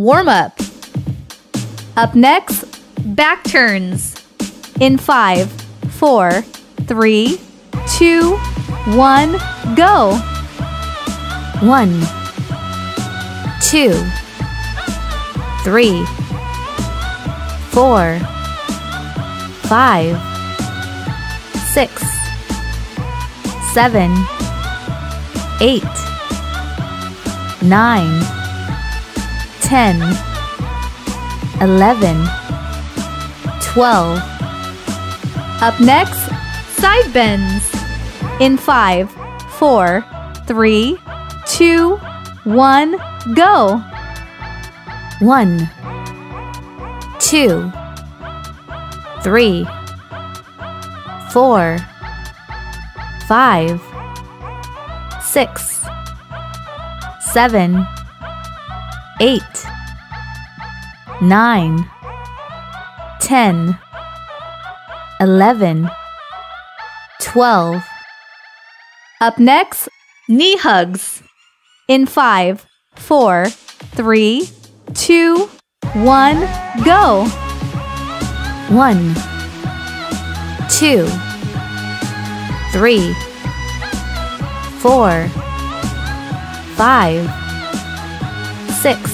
warm up. Up next, back turns. In five, four, three, two, one, go. One, two, three, four, five, six, seven, eight, nine, ten, eleven, twelve. Up next, side bends. In five, four, three, two, one, go. One, two, three, four, five, six, seven, eight, nine, ten, eleven, twelve. Up next, knee hugs. In five, four, three, two, one, go. One, two, three, four, five, six,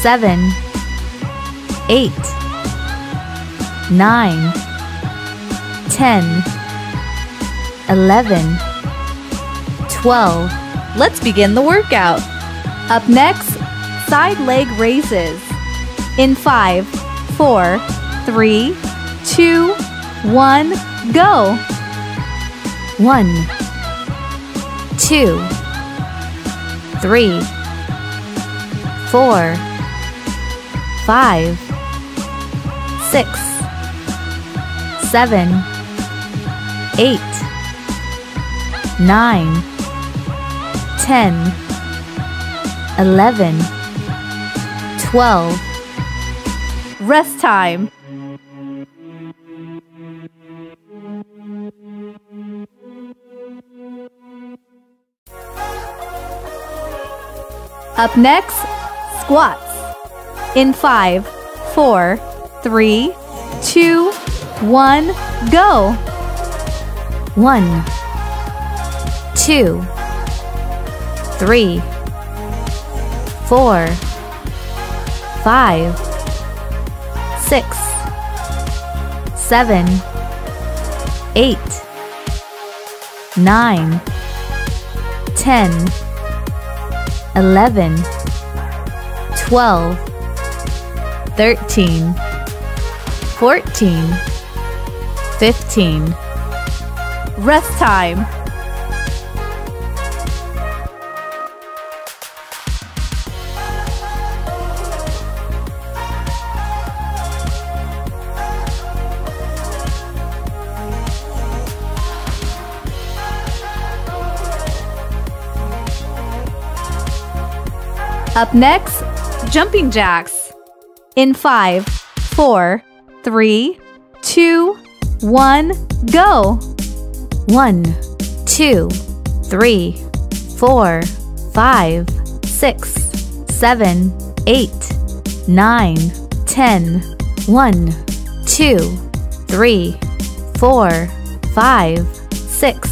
seven, eight, nine, ten, eleven, twelve. Let's begin the workout. Up next, side leg raises. In five, four, three, two, one, go. One, two, three, four, five, six, seven, eight, nine, ten, eleven, twelve. Rest time. Up next, squats. In five, four, three, two, one, go. One, two, three, four, five, six, seven, eight, nine, ten, eleven, twelve, thirteen, fourteen, fifteen. Rest time. Up next, jumping jacks. In five, four, three, two, one, go. One, two, three, four, five, six, seven, eight, nine, ten. One, two, three, four, five, six,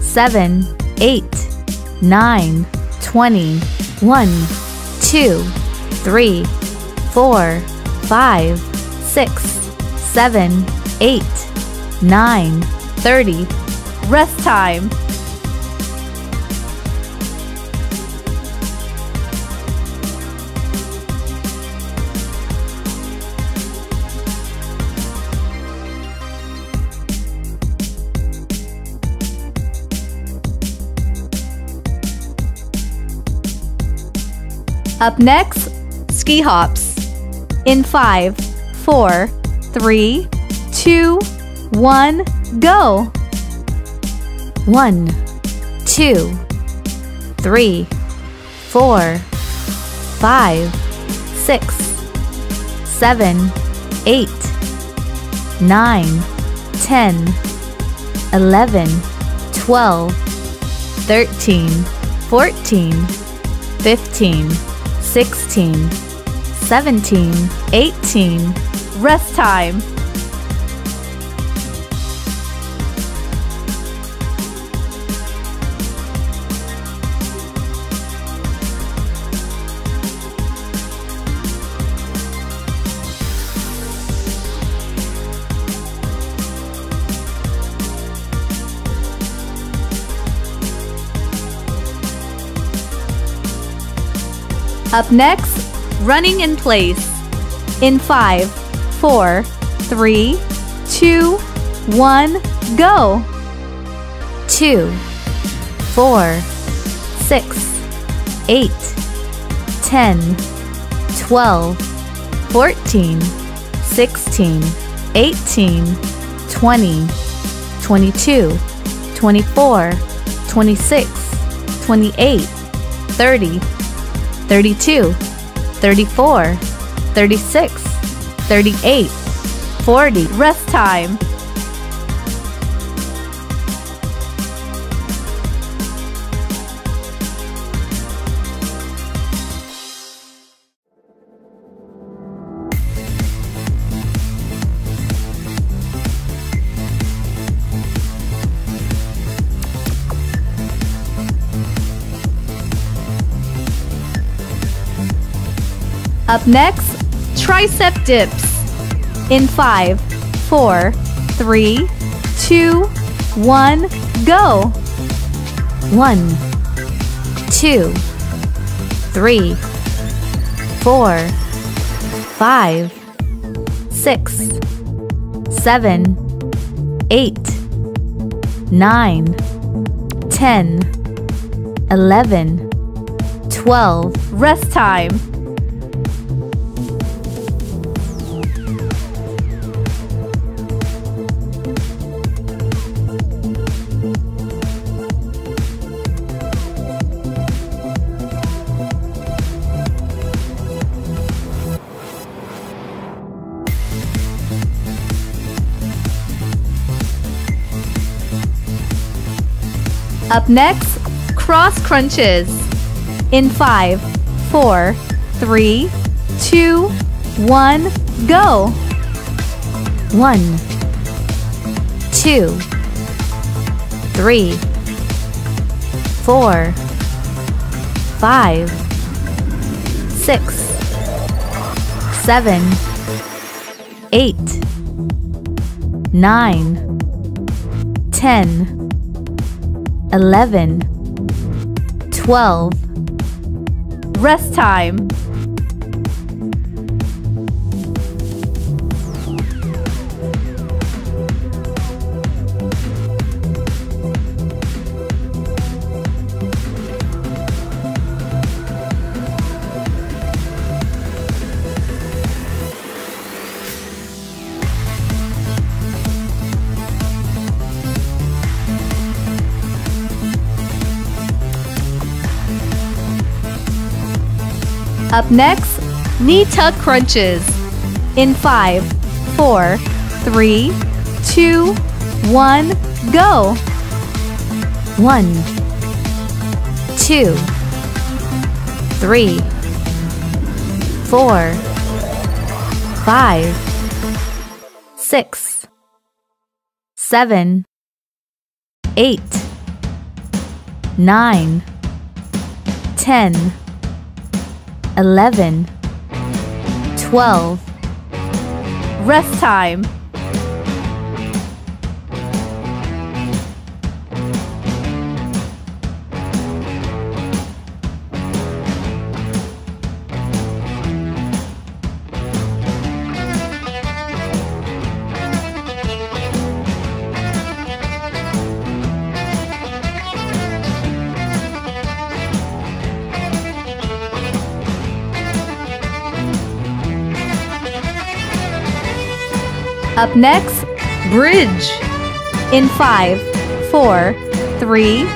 seven, eight, nine, twenty. One, two, three, four, five, six, seven, eight, nine, thirty. Rest time. Up next, ski hops. In five, four, three, two, one, go. One, two, three, four, five, six, seven, eight, nine, ten, eleven, twelve, thirteen, fourteen, fifteen, 16, 17, 18. Rest time. Up next, running in place. In five, four, three, two, one, go. Two, four, six, eight, ten, twelve, fourteen, sixteen, eighteen, twenty, twenty-two, twenty-four, twenty-six, twenty-eight, thirty. 32, 34, 36, 38, 40. Rest time. Up next, tricep dips. In five, four, three, two, one, go. One, two, three, four, five, six, seven, eight, nine, ten, eleven, twelve. Rest time. Up next, cross crunches. In five, four, three, two, one, go. One, two, three, four, five, six, seven, eight, nine, ten, eleven, twelve. Rest time. Up next, knee tuck crunches. In five, four, three, two, one, go. One, two, three, four, five, six, seven, eight, nine, ten, eleven, twelve. Rest time. Up next, bridge. In five, four, three,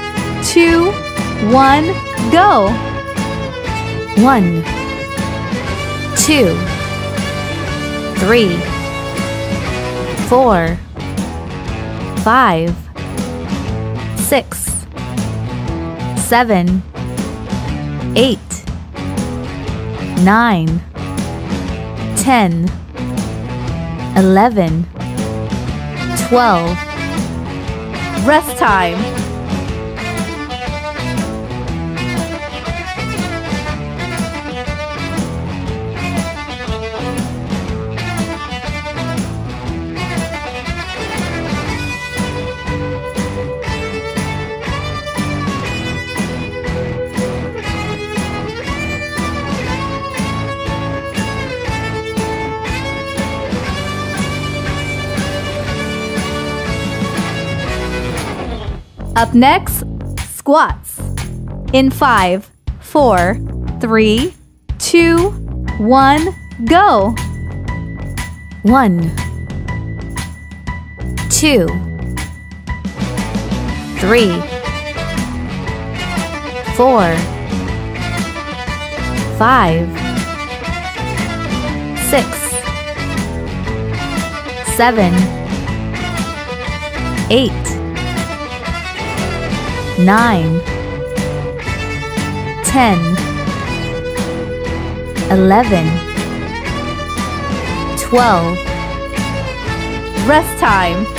two, one, go. One, two, three, four, five, six, seven, eight, nine, ten, eleven, twelve. Rest time. Up next, squats. In five, four, three, two, one, go. One, two, three, four, five, six, seven, eight, nine, ten, eleven, twelve. Rest time.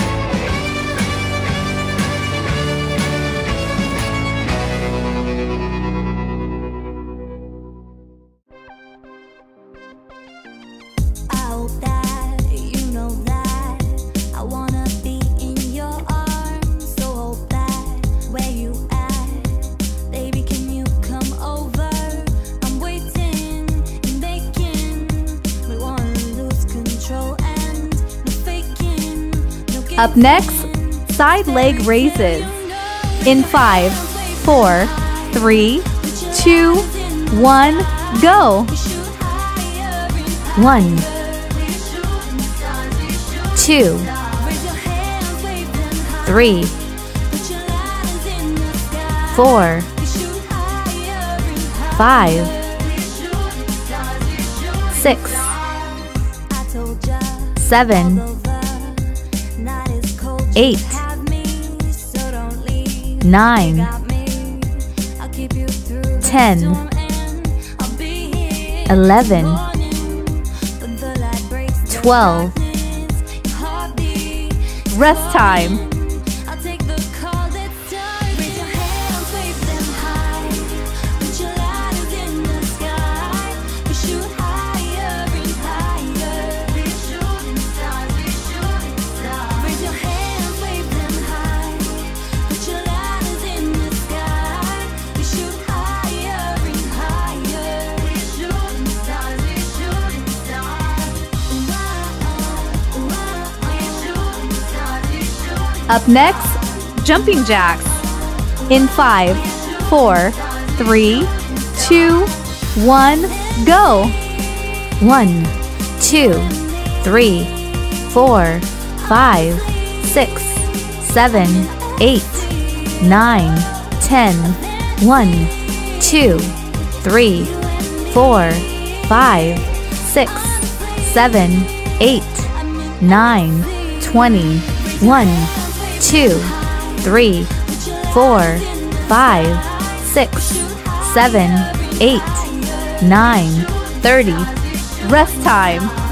Up next, side leg raises. In five, four, three, two, one, go. One, two, three, four, five, six, seven, eight, nine, ten, eleven, twelve. Rest time. Up next, jumping jacks. In five, four, three, two, one, go. One, two, three, four, five, six, seven, eight, nine, ten. One, two, three, four, five, six, seven, eight, nine, twenty. One, two, three, four, five, six, seven, eight, nine, thirty. Rest time.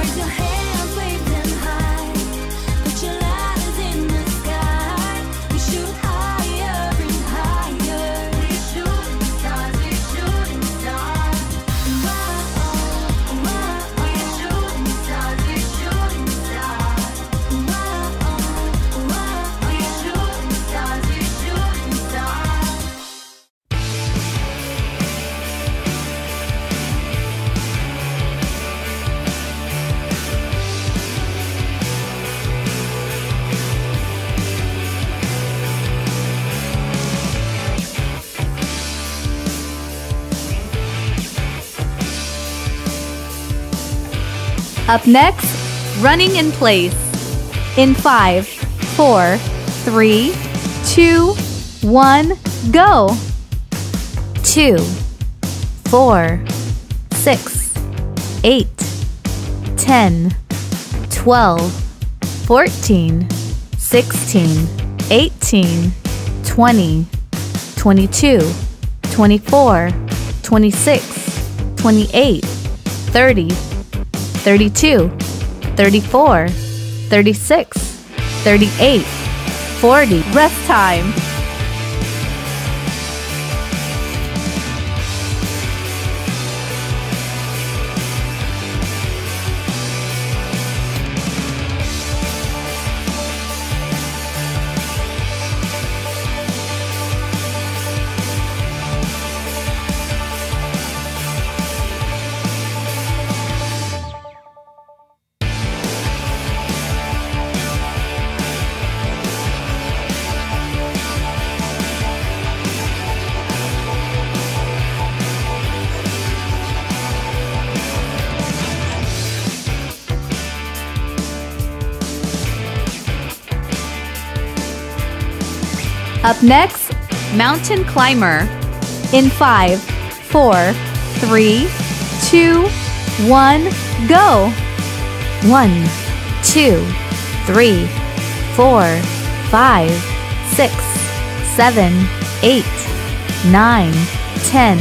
Up next, running in place. In five, four, three, two, one, go. two, four, six, eight, ten, twelve, fourteen, sixteen, eighteen, twenty, twenty-two, twenty-four, twenty-six, twenty-eight, 30, 32, 34, 36, 38, 40. Rest time. Up next, mountain climber. In five, four, three, two, one, go. One, two, three, four, five, six, seven, eight, nine, ten,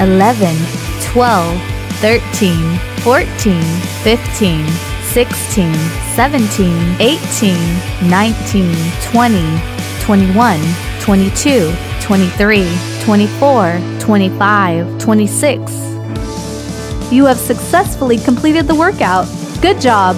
eleven, twelve, thirteen, fourteen, fifteen, sixteen, seventeen, eighteen, nineteen, twenty, twenty-one, twenty-two, twenty-three, twenty-four, twenty-five, twenty-six. You have successfully completed the workout. Good job.